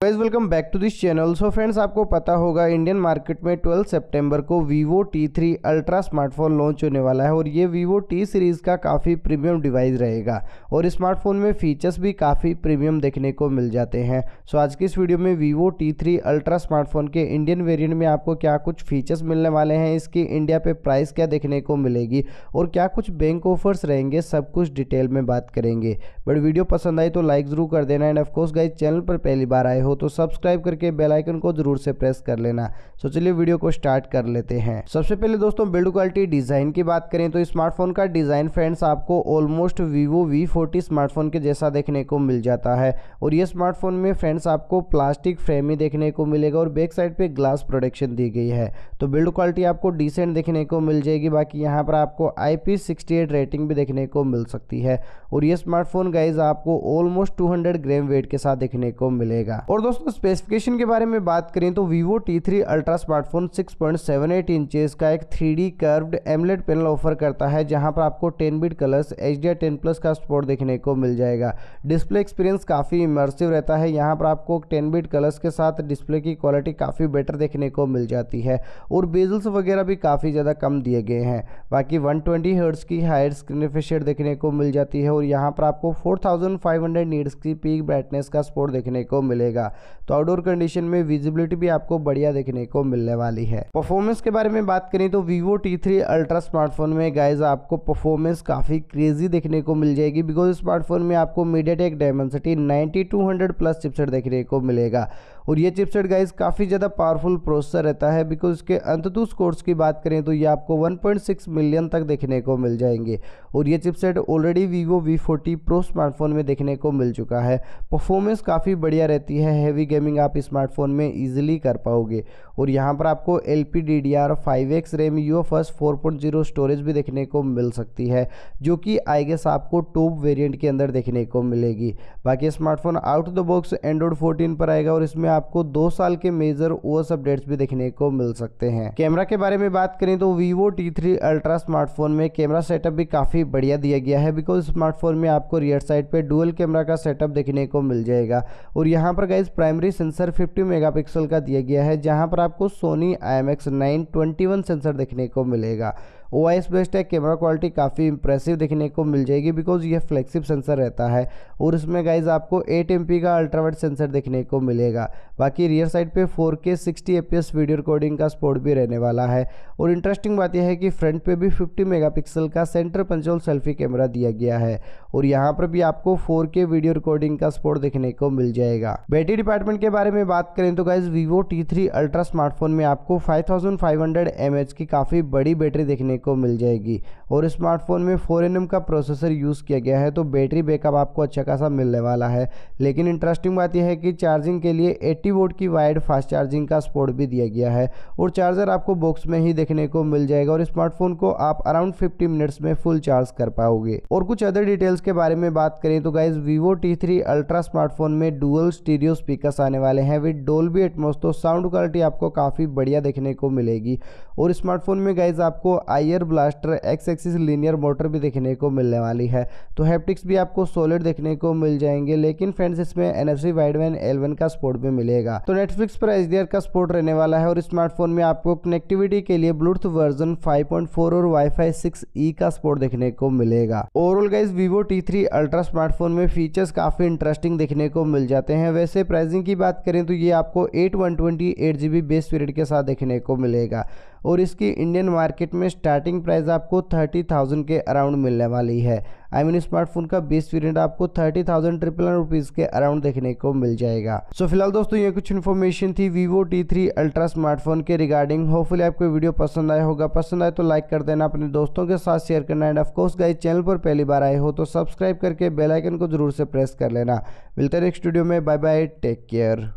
Guys welcome back to this channel so friends आपको पता होगा इंडियन मार्केट में 12 सितंबर को Vivo T3 ultra smartphone launch होने वाला है और ये वीवो T सीरीज़ का काफ़ी प्रीमियम डिवाइस रहेगा और स्मार्टफ़ोन में फीचर्स भी काफ़ी प्रीमियम देखने को मिल जाते हैं। सो आज की इस वीडियो में वीवो T3 अल्ट्रा स्मार्टफ़ोन के इंडियन वेरियंट में आपको क्या कुछ फीचर्स मिलने वाले हैं, इसकी इंडिया पे प्राइस क्या देखने को मिलेगी और क्या कुछ बैंक ऑफर्स रहेंगे, सब कुछ डिटेल में बात करेंगे। बट वीडियो पसंद आई तो लाइक ज़रूर कर देना एंड ऑफकोर्स गाइज़ चैनल पर पहली बार आए हो हो तो सब्सक्राइब करके बेल आइकन को ज़रूर से प्रेस कर लेना। सो चलिए वीडियो को स्टार्ट कर लेते हैं। सबसे पहले दोस्तों, बिल्ड क्वालिटी डिज़ाइन की बात करें तो स्मार्टफ़ोन का डिज़ाइन फ्रेंड्स आपको ऑलमोस्ट वीवो वी स्मार्टफ़ोन के जैसा देखने को मिल जाता है। और ये स्मार्टफ़ोन में फ्रेंड्स आपको प्लास्टिक फ्रेम ही देखने को मिलेगा और बैक साइड पे ग्लास प्रोडक्शन दी गई है। तो बिल्ड क्वालिटी आपको डिसेंट देखने को मिल जाएगी। बाकी यहाँ पर आपको आई रेटिंग भी देखने को मिल सकती है। और ये स्मार्टफ़ोन गाइज़ आपको ऑलमोस्ट 200 ग्राम वेट के साथ देखने को मिलेगा। और और दोस्तों स्पेसिफिकेशन के बारे में बात करें तो Vivo T3 ultra smartphone 6.78 point inches का एक 3D curved AMOLED panel offer करता है, जहाँ पर आपको 10 bit colours H D ten plus का सपोर्ट देखने को मिल जाएगा। डिस्प्ले एक्सपीरियंस काफ़ी इमर्सिव रहता है, यहाँ पर आपको 10 बिट कलर्स के साथ डिस्प्ले की क्वालिटी काफ़ी बेटर देखने को मिल जाती है, और बेजल्स वगैरह भी काफ़ी ज़्यादा कम दिए गए हैं। बाकी वन ट्वेंटी की हायर स्क्रीन रिफ्रेश देखने को मिल जाती है, और यहाँ पर आपको फोर थाउज़ेंड फाइव हंड्रेड की पीक ब्राइटनेस का सपोर्ट देखने को मिलेगा। तो आउटडोर कंडीशन में विजिबिलिटी भी आपको बढ़िया देखने को मिलने वाली है। परफॉर्मेंस के बारे में बात करें तो Vivo T three ultra smartphone में गाइज़ आपको परफॉर्मेंस काफ़ी क्रेजी देखने को मिल जाएगी बिकॉज़ स्मार्टफ़ोन में आपको MediaTek Dimensity plus chipset देखने को मिलेगा। और ये चिपसेट गाइज़ काफ़ी ज़्यादा पावरफुल प्रोसेसर रहता है बिकॉज़ इसके अंततु स्कोर्स की बात करें तो ये आपको 1.6 मिलियन तक देखने को मिल जाएँगे। और ये chipset already Vivo V forty pro smartphone में देखने को मिल चुका है। परफॉर्मेंस काफ़ी बढ़िया रहती है हैवी गेमिंग आप स्मार्टफ़ोन में ईजिली कर पाओगे। और यहाँ पर आपको L P D D R five X RAM U S four point zero storage भी देखने को मिल सकती है, जो कि आई गेस आपको टॉप वेरिएंट के अंदर देखने को मिलेगी। बाकी smartphone out of the box Android fourteen पर आएगा और इसमें आपको दो साल के मेजर ओएस अपडेट्स भी देखने को मिल सकते हैं। कैमरा के बारे में बात करें तो Vivo T three ultra smartphone में कैमरा सेटअप भी काफ़ी बढ़िया दिया गया है बिकॉज़ स्मार्टफ़ोन में आपको रियर साइड पे डुअल कैमरा का सेटअप देखने को मिल जाएगा। और यहाँ पर गाइज़ प्राइमरी सेंसर 50 मेगापिक्सल का दिया गया है, जहाँ पर आपको Sony I M X sensor देखने को मिलेगा। ओ आई बेस्ट है कैमरा क्वालिटी काफ़ी इंप्रेसिव देखने को मिल जाएगी बिकॉज़ ये फ्लेक्सिव सेंसर रहता है। और इसमें गाइज़ आपको एट एम का अल्ट्रावाइट सेंसर देखने को मिलेगा। बाकी रियर साइड पे 4K 60 fps वीडियो रिकॉर्डिंग का स्पोर्ट भी रहने वाला है। और इंटरेस्टिंग बात यह है कि फ्रंट पे भी 50 मेगापिक्सल का सेंटर पंचोल सेल्फी कैमरा दिया गया है। और यहाँ पर भी आपको 4K वीडियो रिकॉर्डिंग का स्पोर्ट देखने को मिल जाएगा। बैटरी डिपार्टमेंट के बारे में बात करें तो guys Vivo T ultra smartphone में आपको फाइव थाउज़ेंड की काफ़ी बड़ी बैटरी देखने को मिल जाएगी। और स्मार्टफ़ोन में फोर एन का प्रोसेसर यूज़ किया गया है तो बैटरी बैकअप आपको अच्छा खासा मिलने वाला है। लेकिन इंटरेस्टिंग बात यह है कि चार्जिंग के लिए 80 वोट की वाइड फास्ट चार्जिंग का सपोर्ट भी दिया गया है। और चार्जर आपको बॉक्स में ही देखने को मिल जाएगा और स्मार्टफ़ोन को आप अराउंड फिफ्टी मिनट्स में फुल चार्ज कर पाओगे। और कुछ अदर डिटेल्स के बारे में बात करें तो guys Vivo T three ultra smartphone में डुअल स्टीरियो स्पीकर आने वाले हैं। विद डोलबी एटमोस तो साउंड क्वालिटी आपको काफ़ी बढ़िया देखने को मिलेगी। और स्मार्टफ़ोन में गाइज़ आपको IR blaster X axis linear motor भी देखने को मिलने वाली है। तो हैप्टिक्स भी आपको सोलिड देखने को मिल जाएँगे, लेकिन फ्रेंड्स इसमें N F C Widevine का सपोर्ट भी मिलेगा। तो नेटफ्लिक्स पर एच का सपोर्ट रहने वाला है और स्मार्टफ़ोन में आपको कनेक्टिविटी के लिए ब्लूटूथ वर्जन 5.4 और वाईफाई 6E का सपोर्ट देखने को मिलेगा। Overall guys Vivo T ultra smartphone में फीचर्स काफ़ी इंटरेस्टिंग देखने को मिल जाते हैं। वैसे प्राइसिंग की बात करें तो ये आपको eight one twenty eight GB base period के साथ देखने को मिलेगा। और इसकी इंडियन मार्केट में स्टार्टिंग प्राइस आपको थर्टी थाउज़ेंड के अराउंड मिलने वाली है। आई मीन स्मार्टफ़ोन का बेस वेरियंट आपको थर्टी थाउज़ेंड ट्रिपल रुपीज़ के अराउंड देखने को मिल जाएगा। सो so, फ़िलहाल दोस्तों ये कुछ इन्फॉर्मेशन थी Vivo T three ultra smartphone के रिगार्डिंग होपफुली आपको वीडियो पसंद आया होगा। पसंद आए तो लाइक कर देना अपने दोस्तों के साथ शेयर करना। एंड ऑफकोर्स गाइज़ चैनल पर पहली बार आए हो तो सब्सक्राइब करके बेलाइकन को ज़रूर से प्रेस कर लेना। मिलते हैं नेक्स्ट वीडियो में। Bye bye take care